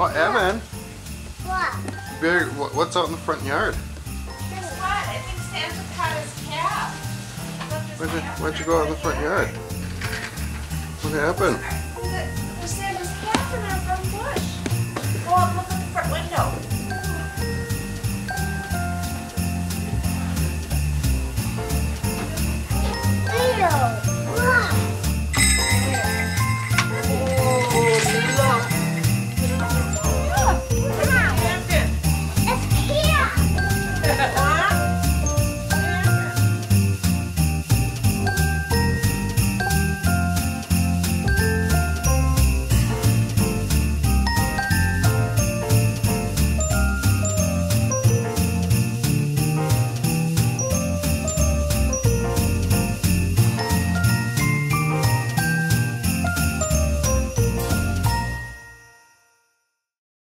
Oh, Evan, What? Bear, what's out in the front yard? Guess what? I think Santa caught his cap. Why'd you, why'd you go out in the front yard? What happened?